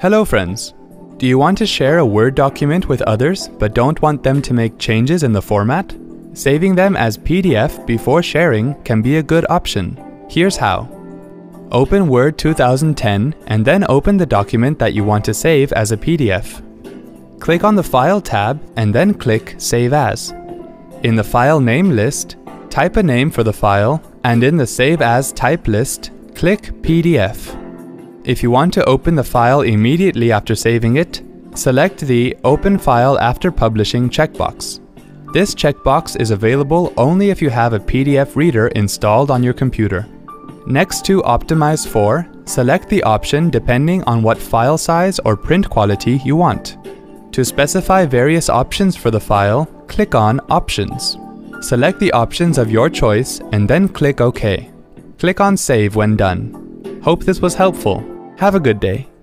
Hello friends! Do you want to share a Word document with others but don't want them to make changes in the format? Saving them as PDF before sharing can be a good option. Here's how. Open Word 2010 and then open the document that you want to save as a PDF. Click on the File tab and then click Save As. In the file name list, type a name for the file and in the Save As type list, click PDF. If you want to open the file immediately after saving it, select the Open File After Publishing checkbox. This checkbox is available only if you have a PDF reader installed on your computer. Next to Optimize for, select the option depending on what file size or print quality you want. To specify various options for the file, click on Options. Select the options of your choice and then click OK. Click on Save when done. Hope this was helpful. Have a good day.